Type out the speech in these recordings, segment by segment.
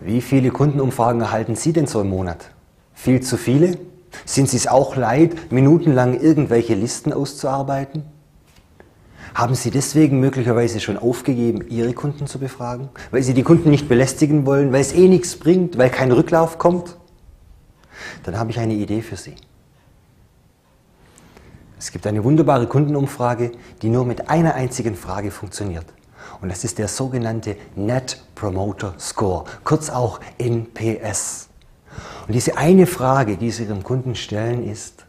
Wie viele Kundenumfragen erhalten Sie denn so im Monat? Viel zu viele? Sind Sie es auch leid, minutenlang irgendwelche Listen auszuarbeiten? Haben Sie deswegen möglicherweise schon aufgegeben, Ihre Kunden zu befragen? Weil Sie die Kunden nicht belästigen wollen, weil es eh nichts bringt, weil kein Rücklauf kommt? Dann habe ich eine Idee für Sie. Es gibt eine wunderbare Kundenumfrage, die nur mit einer einzigen Frage funktioniert. Und das ist der sogenannte Net Promoter Score, kurz auch NPS. Und diese eine Frage, die Sie Ihrem Kunden stellen, ist,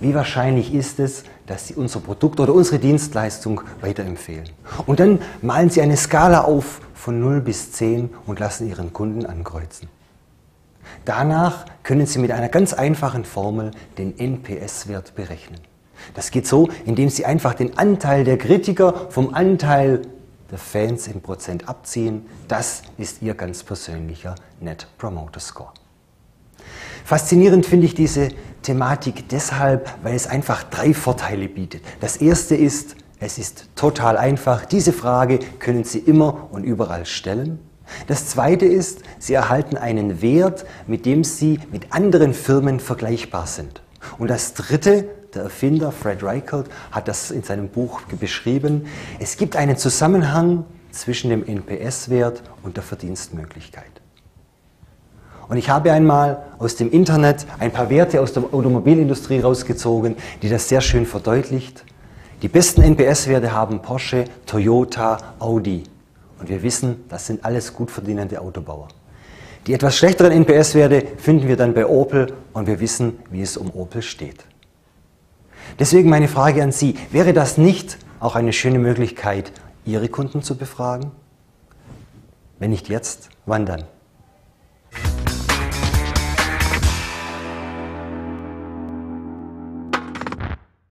wie wahrscheinlich ist es, dass Sie unser Produkt oder unsere Dienstleistung weiterempfehlen? Und dann malen Sie eine Skala auf von 0 bis 10 und lassen Ihren Kunden ankreuzen. Danach können Sie mit einer ganz einfachen Formel den NPS-Wert berechnen. Das geht so, indem Sie einfach den Anteil der Kritiker vom Anteil der Fans in Prozent abziehen. Das ist Ihr ganz persönlicher Net Promoter Score. Faszinierend finde ich diese Thematik deshalb, weil es einfach drei Vorteile bietet. Das erste ist, es ist total einfach. Diese Frage können Sie immer und überall stellen. Das zweite ist, Sie erhalten einen Wert, mit dem Sie mit anderen Firmen vergleichbar sind. Und das dritte, der Erfinder Fred Reichelt hat das in seinem Buch beschrieben, es gibt einen Zusammenhang zwischen dem NPS-Wert und der Verdienstmöglichkeit. Und ich habe einmal aus dem Internet ein paar Werte aus der Automobilindustrie rausgezogen, die das sehr schön verdeutlicht. Die besten NPS-Werte haben Porsche, Toyota, Audi. Und wir wissen, das sind alles gut verdienende Autobauer. Die etwas schlechteren NPS-Werte finden wir dann bei Opel und wir wissen, wie es um Opel steht. Deswegen meine Frage an Sie, wäre das nicht auch eine schöne Möglichkeit, Ihre Kunden zu befragen? Wenn nicht jetzt, wann dann?